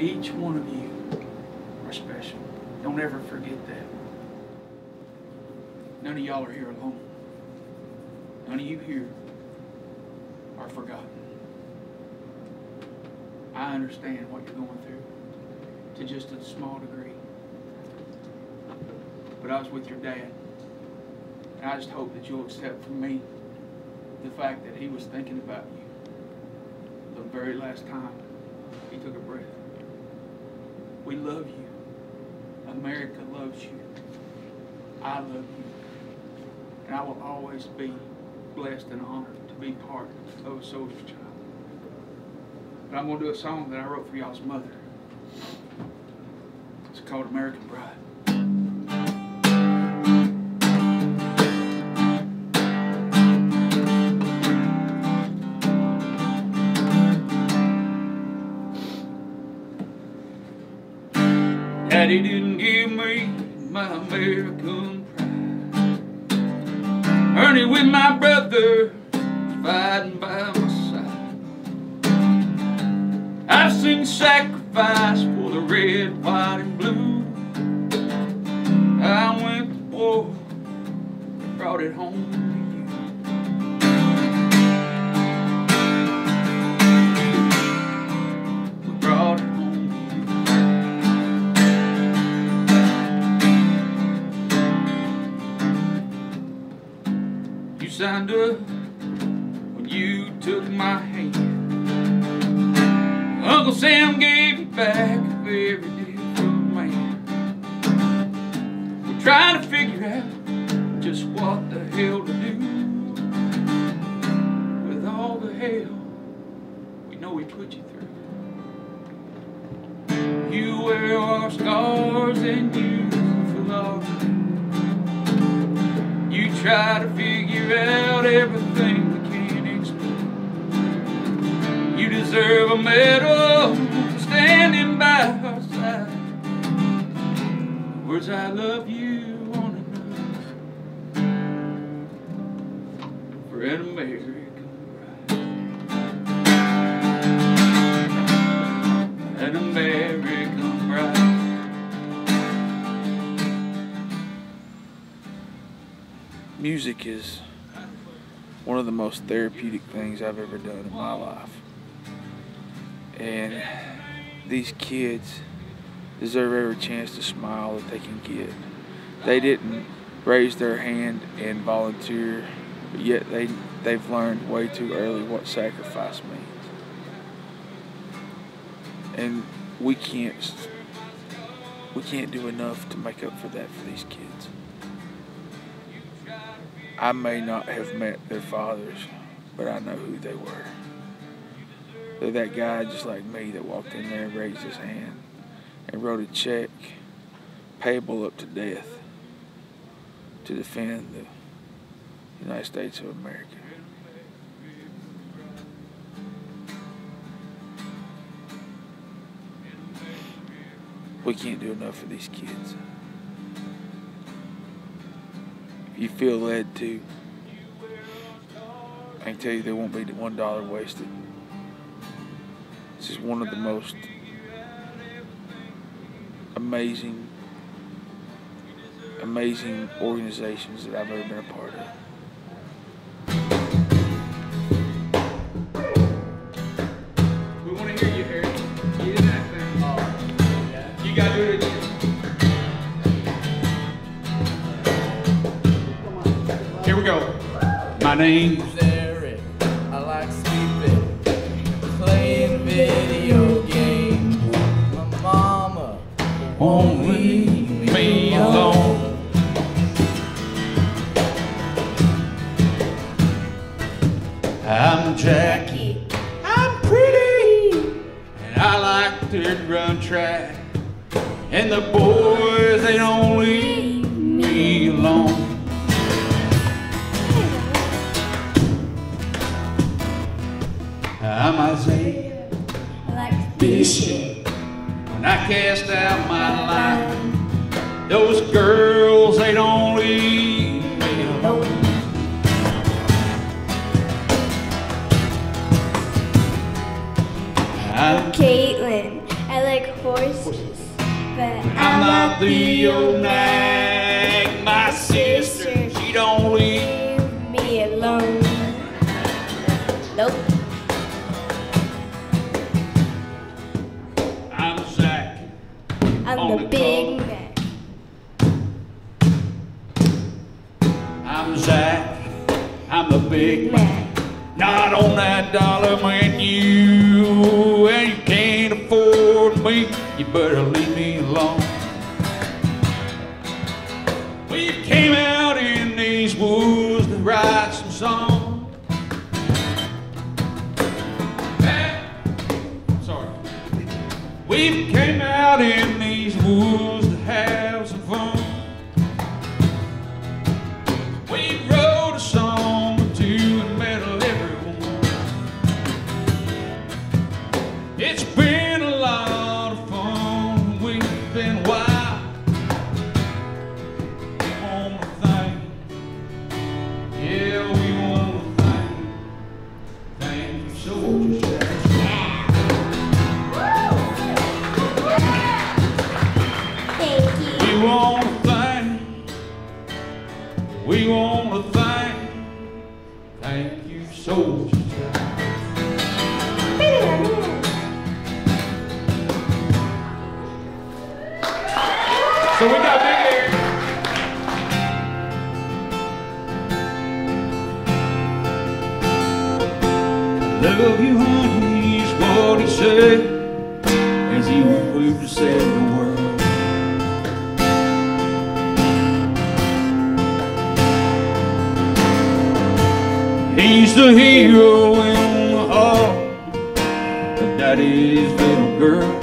Each one of you are special. Don't ever forget that. None of y'all are here alone. None of you here are forgotten. I understand what you're going through to just a small degree. But I was with your dad. And I just hope that you'll accept from me the fact that he was thinking about you the very last time he took a breath. We love you. America loves you. I love you. And I will always be blessed and honored to be part of a soldier's child. But I'm going to do a song that I wrote for y'all's mother. It's called American Bride. Daddy didn't give me my American pride. Ernie with my brother fighting by my side. I've seen sacrifice for the red, white, and blue. I went to war, brought it home signed up when you took my hand. Uncle Sam gave you back every different man. We're trying to figure out just what the hell to do with all the hell we know we put you through. You wear our scars and you feel love you try to figure out everything we can't explain. You deserve a medal for standing by our side. Words I love you on enough for an American bride. An American bride. Music is one of the most therapeutic things I've ever done in my life. And these kids deserve every chance to smile that they can get. They didn't raise their hand and volunteer, but yet they, they've learned way too early what sacrifice means. And we can't we can't do enough to make up for that for these kids. I may not have met their fathers, but I know who they were. They're that guy just like me that walked in there and raised his hand and wrote a check payable up to death to defend the United States of America. We can't do enough for these kids. You feel led to, I can tell you there won't be one dollar wasted. This is one of the most amazing, amazing organizations that I've ever been a part of. Go. My name's Eric. I like sleeping, playing video games. My mama Won't leave me alone. I'm Jackie. I'm pretty. And I like to run track. And the boys, they don't leave I'm Isaiah I like Bishop. When I cast out my line, those girls, they don't leave me alone. I'm Caitlin. I like horses, but I'm not the old nag. I'm On the the Big. Mac. I'm Zach. I'm the big man. Mac. Not on that dollar menu. And you can't afford me. You better leave me alone. Want to thank, we want to thank, thank you soldiers. So we got Big Eric. Love you, honey, is what he said as he moved to save the world. He's the hero in the heart of daddy's little girl.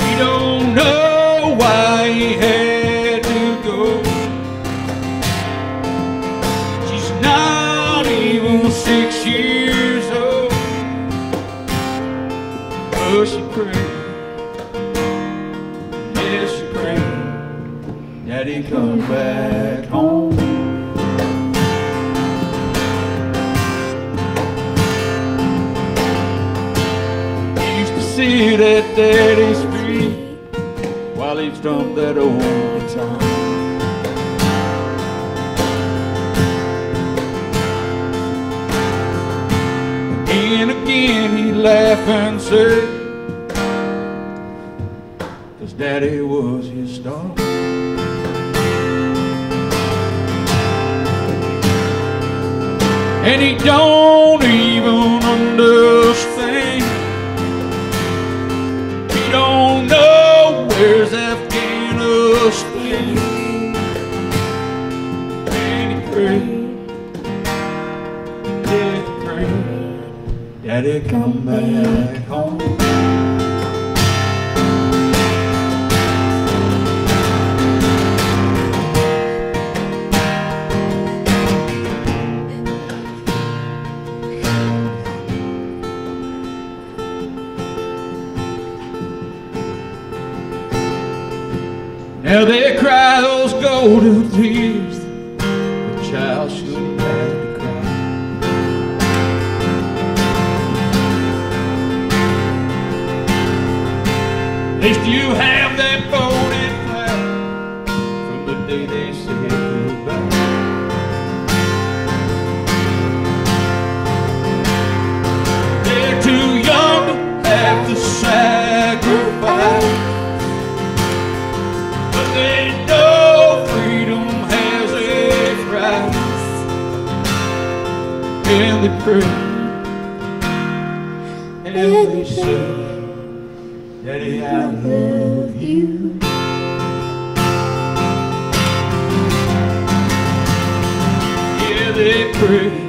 She don't know why he had to go. She's not even six years used to sit at Daddy's feet while he strummed that old guitar. And again he'd laugh and say, Cause Daddy was his star. And he don't even understand. Golden tears. The child shouldn't have to cry. They still have that Pray. And they say, Daddy, I love you. Yeah, they pray.